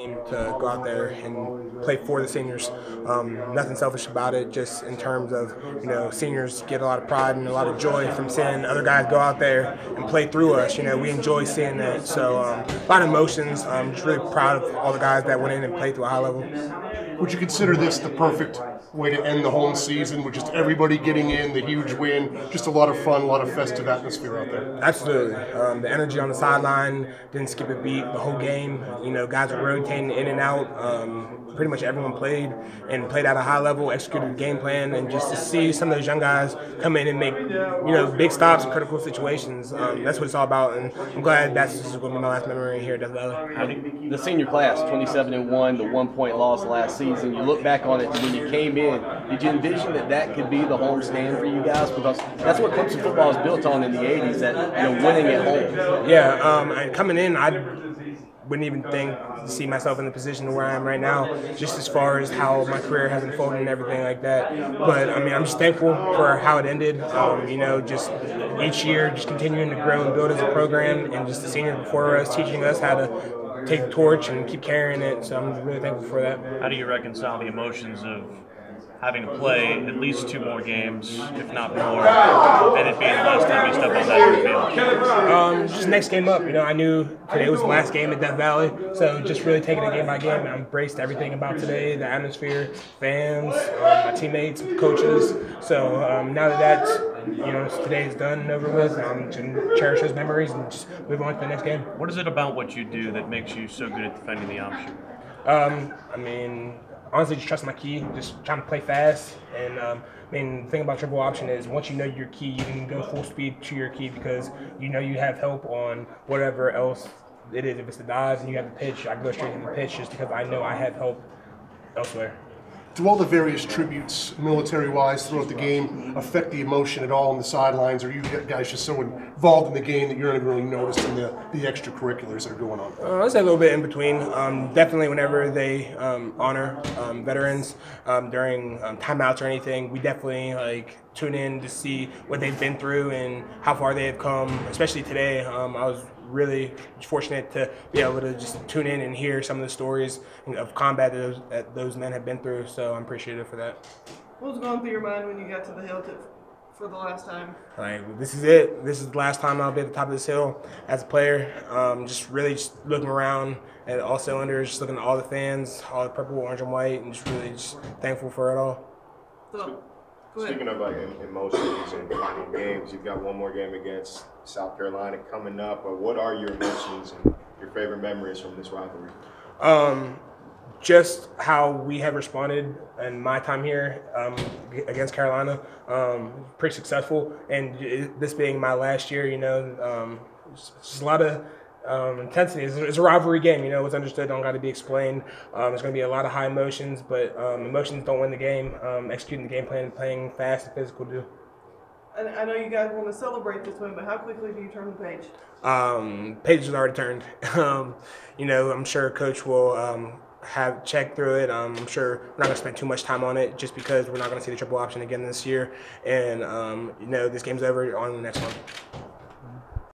to go out there and play for the seniors. Um, nothing selfish about it, just in terms of, you know, seniors get a lot of pride and a lot of joy from seeing other guys go out there and play through us. You know, we enjoy seeing that. So um, a lot of emotions. I'm just really proud of all the guys that went in and played to a high level. Would you consider this the perfect way to end the home season with just everybody getting in, the huge win, just a lot of fun, a lot of festive atmosphere out there? Absolutely. Um, the energy on the sideline didn't skip a beat the whole game. You know, guys were rotating in and out. Um, pretty much everyone played and played at a high level, executed the game plan, and just to see some of those young guys come in and make you know big stops in critical situations. Um, that's what it's all about, and I'm glad that's just going to be my last memory here at Valley. The senior class, 27 and one, the one point loss last season. You look back on it when you came in. Did you envision that that could be the home stand for you guys? Because that's what Clemson football is built on in the 80s. That you know, winning at home. Yeah, um, and coming in, I wouldn't even think to see myself in the position where I am right now, just as far as how my career has unfolded and everything like that. But I mean, I'm just thankful for how it ended. Um, you know, just each year, just continuing to grow and build as a program, and just the seniors before us teaching us how to take the torch and keep carrying it. So I'm really thankful for that. How do you reconcile the emotions of having to play at least two more games, if not more, and it being the last time you step on that field? Um, just next game up. You know, I knew today was the last game at Death Valley, so just really taking it game by game. I embraced everything about today, the atmosphere, fans, um, my teammates, coaches. So um, now that that's you know today is done and over with, I'm to cherish those memories and just move on to the next game. What is it about what you do that makes you so good at defending the option? Um, I mean, honestly just trust my key, just trying to play fast. And um, I mean, the thing about triple option is once you know your key, you can go full speed to your key because you know you have help on whatever else it is. If it's the dives and you have the pitch, I go straight to the pitch just because I know I have help elsewhere do all the various tributes, military wise, throughout the game, affect the emotion at all on the sidelines? Or are you guys just so involved in the game that you're not really noticing the, the extracurriculars that are going on? Uh, I'd say a little bit in between. Um, definitely, whenever they um, honor um, veterans um, during um, timeouts or anything, we definitely like tune in to see what they've been through and how far they have come. Especially today, um, I was really fortunate to be able to just tune in and hear some of the stories of combat that those, that those men have been through. So I'm appreciative for that. What was going through your mind when you got to the hill to, for the last time? Like this is it. This is the last time I'll be at the top of this hill as a player. Um, just really just looking around at all cylinders, just looking at all the fans, all the purple, orange, and white, and just really just thankful for it all. So, Speaking of like emotions and finding games, you've got one more game against South Carolina coming up. But what are your emotions and your favorite memories from this rivalry? Um, just how we have responded in my time here um, against Carolina, um, pretty successful. And this being my last year, you know, um, just a lot of um, intensity. It's, it's, a rivalry game, you know. It's understood, don't got to be explained. Um, there's going to be a lot of high emotions, but um, emotions don't win the game. Um, executing the game plan, and playing fast and physical do. And I know you guys want to celebrate this win, but how quickly do you turn the page? Um, page is already turned. Um, you know, I'm sure Coach will have checked through it. Um, I'm sure we're not going to spend too much time on it just because we're not going to see the triple option again this year. And, um, you know, this game's over on the next one.